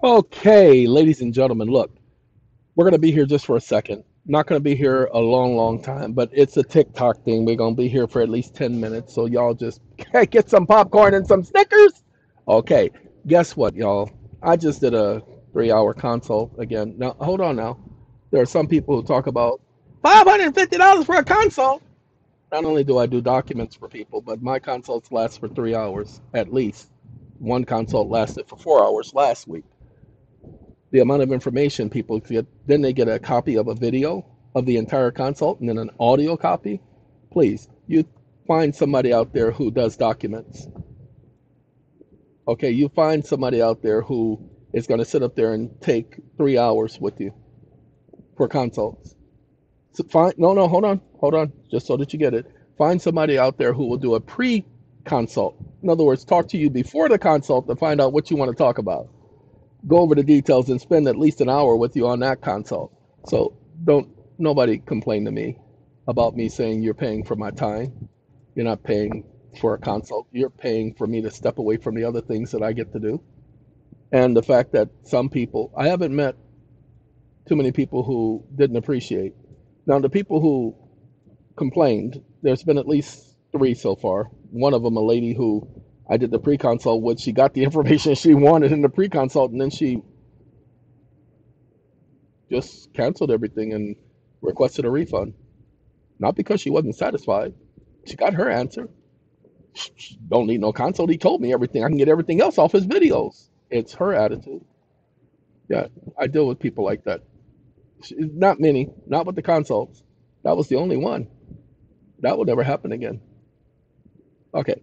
Okay, ladies and gentlemen, look, we're going to be here just for a second. Not going to be here a long, long time, but it's a TikTok thing. We're going to be here for at least 10 minutes. So, y'all just get some popcorn and some Snickers. Okay, guess what, y'all? I just did a three hour consult again. Now, hold on now. There are some people who talk about $550 for a consult. Not only do I do documents for people, but my consults last for three hours at least. One consult lasted for four hours last week. The amount of information people get, then they get a copy of a video of the entire consult and then an audio copy. Please, you find somebody out there who does documents. Okay, you find somebody out there who is going to sit up there and take three hours with you for consults. So find no, no, hold on, hold on, just so that you get it. Find somebody out there who will do a pre-consult. In other words, talk to you before the consult to find out what you want to talk about. Go over the details and spend at least an hour with you on that consult. So don't nobody complain to me about me saying you're paying for my time. You're not paying for a consult. You're paying for me to step away from the other things that I get to do. And the fact that some people, I haven't met too many people who didn't appreciate. Now, the people who complained, there's been at least three so far. One of them, a lady who I did the pre consult with, she got the information she wanted in the pre consult, and then she just canceled everything and requested a refund. Not because she wasn't satisfied, she got her answer. She Don't need no consult. He told me everything. I can get everything else off his videos. It's her attitude. Yeah, I deal with people like that. Not many, not with the consults. That was the only one. That will never happen again. Okay,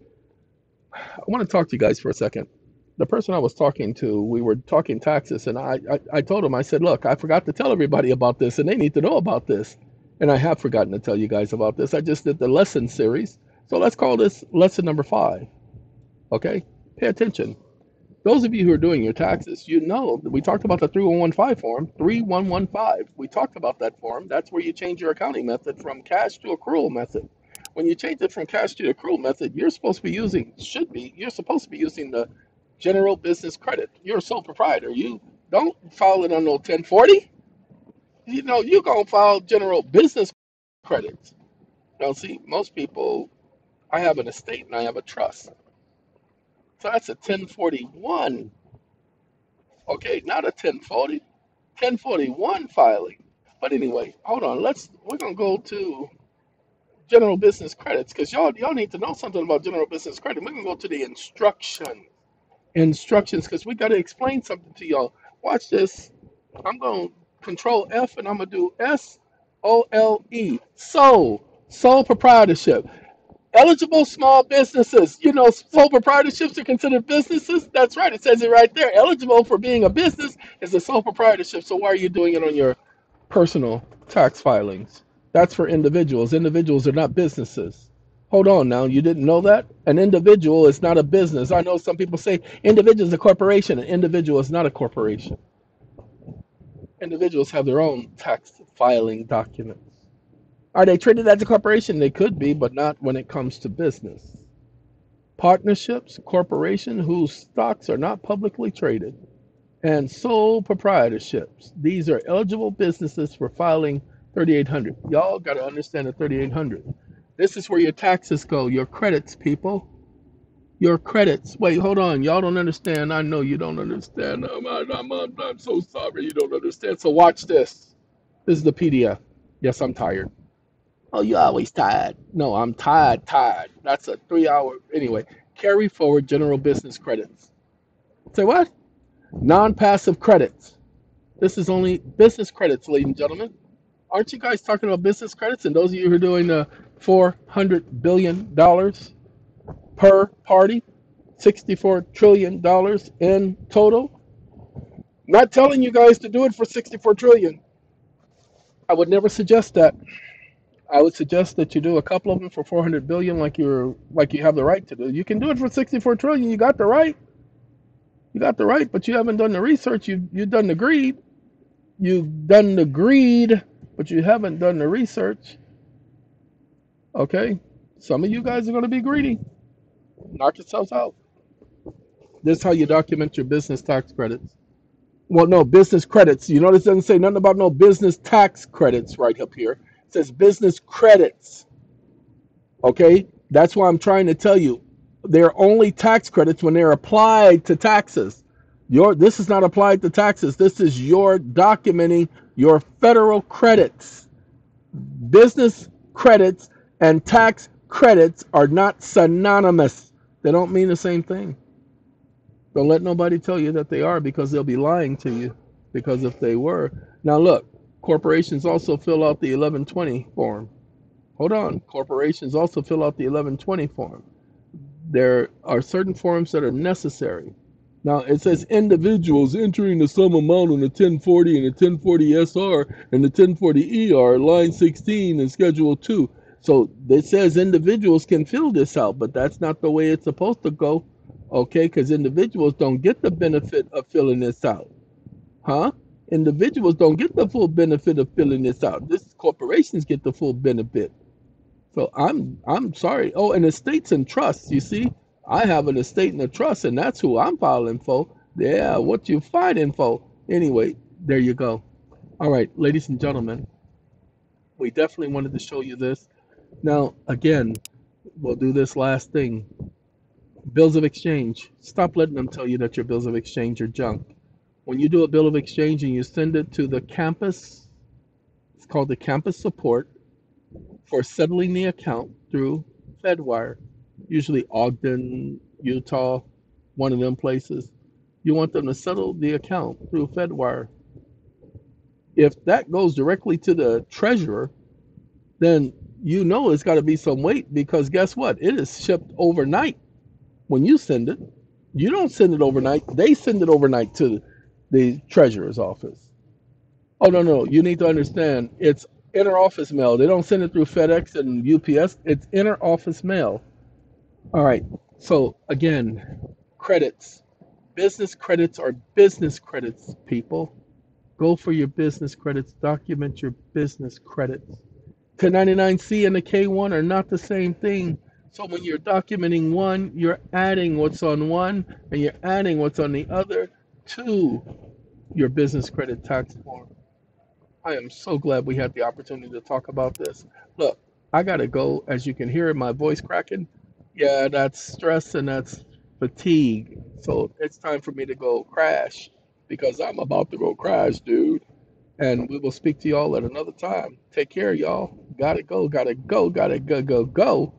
I want to talk to you guys for a second. The person I was talking to, we were talking taxes, and I, I, I told him, I said, look, I forgot to tell everybody about this, and they need to know about this. And I have forgotten to tell you guys about this. I just did the lesson series. So let's call this lesson number five. Okay? Pay attention. Those of you who are doing your taxes, you know that we talked about the 3115 form, 3115. We talked about that form. That's where you change your accounting method from cash to accrual method. When you change it from cash to accrual method, you're supposed to be using, should be, you're supposed to be using the general business credit. You're a sole proprietor. You don't file it on no 1040. You know, you're going to file general business credits. Now, see, most people, I have an estate and I have a trust. So that's a 1041. Okay, not a 1040. 1041 filing. But anyway, hold on. Let's we're gonna go to general business credits because y'all y'all need to know something about general business credit. We're gonna go to the instruction instructions because we gotta explain something to y'all. Watch this. I'm gonna control F and I'm gonna do S O L E. Sole. Sole proprietorship. Eligible small businesses. You know, sole proprietorships are considered businesses. That's right. It says it right there. Eligible for being a business is a sole proprietorship. So why are you doing it on your personal tax filings? That's for individuals. Individuals are not businesses. Hold on now. You didn't know that? An individual is not a business. I know some people say individual is a corporation. An individual is not a corporation. Individuals have their own tax filing documents. Are they treated as a corporation? They could be, but not when it comes to business. Partnerships, corporation whose stocks are not publicly traded, and sole proprietorships. These are eligible businesses for filing 3800. Y'all got to understand the 3800. This is where your taxes go, your credits, people. Your credits. Wait, hold on. Y'all don't understand. I know you don't understand. I'm, I'm, I'm, I'm so sorry you don't understand. So watch this. This is the PDF. Yes, I'm tired. Oh, you're always tired. No, I'm tired, tired. That's a three hour. Anyway, carry forward general business credits. Say what? Non passive credits. This is only business credits, ladies and gentlemen. Aren't you guys talking about business credits? And those of you who are doing the $400 billion per party, $64 trillion in total. Not telling you guys to do it for 64 trillion. I would never suggest that. I would suggest that you do a couple of them for 400 billion like you're like you have the right to do. You can do it for 64 trillion. You got the right. You got the right, but you haven't done the research. You you've done the greed. You've done the greed, but you haven't done the research. Okay? Some of you guys are going to be greedy. Knock yourselves out. This is how you document your business tax credits. Well, no, business credits. You notice it doesn't say nothing about no business tax credits right up here. It says business credits. Okay? That's why I'm trying to tell you. They're only tax credits when they're applied to taxes. Your this is not applied to taxes. This is your documenting your federal credits. Business credits and tax credits are not synonymous. They don't mean the same thing. Don't let nobody tell you that they are because they'll be lying to you. Because if they were, now look, corporations also fill out the 1120 form. Hold on, corporations also fill out the 1120 form. There are certain forms that are necessary. Now it says individuals entering the sum amount on the 1040 and the 1040 SR and the 1040 ER, line 16 and schedule 2. So it says individuals can fill this out, but that's not the way it's supposed to go. Okay, because individuals don't get the benefit of filling this out. Huh? Individuals don't get the full benefit of filling this out. This corporations get the full benefit. So I'm I'm sorry. Oh, and estates and trusts. You see, I have an estate and a trust, and that's who I'm filing for. Yeah, what you fighting for? Anyway, there you go. All right, ladies and gentlemen, we definitely wanted to show you this. Now, again, we'll do this last thing. Bills of exchange. Stop letting them tell you that your bills of exchange are junk. When you do a bill of exchange and you send it to the campus, it's called the campus support for settling the account through Fedwire, usually Ogden, Utah, one of them places. You want them to settle the account through Fedwire. If that goes directly to the treasurer, then you know it's got to be some weight because guess what? It is shipped overnight when you send it. You don't send it overnight. They send it overnight to the treasurer's office. Oh no, no. You need to understand. It's inter office mail. They don't send it through FedEx and UPS. It's inter office mail. All right. So again, credits. Business credits are business credits, people. Go for your business credits. Document your business credits. 1099-C and the K1 are not the same thing. So when you're documenting one, you're adding what's on one and you're adding what's on the other to your business credit tax form. I am so glad we had the opportunity to talk about this. Look, I gotta go. As you can hear my voice cracking, yeah, that's stress and that's fatigue. So it's time for me to go crash because I'm about to go crash, dude. And we will speak to y'all at another time. Take care, y'all. Gotta go, gotta go, gotta go, go, go.